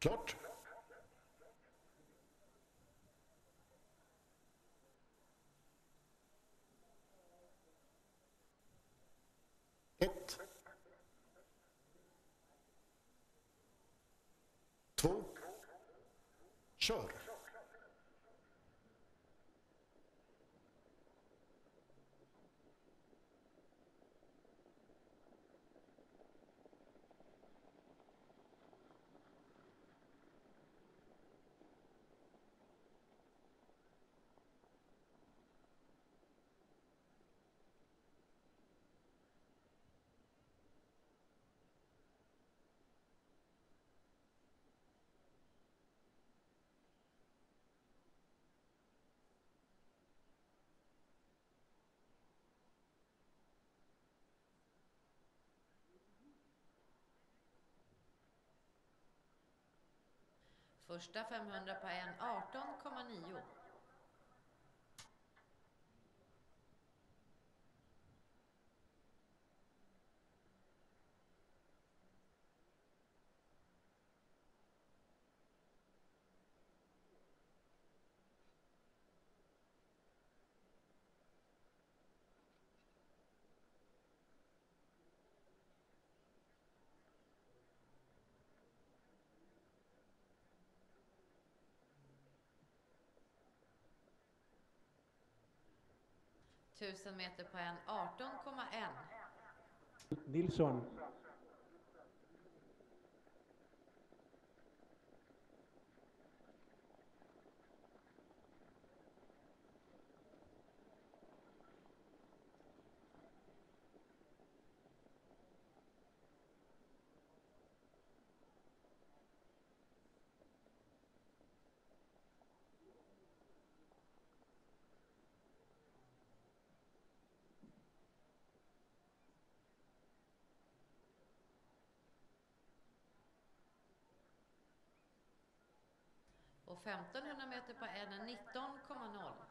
Klart. Ett. Två. Kör. Första 500 på en 18,9. 1000 meter på en, 18,1. Nilsson. Och 1500 meter på en 19,0.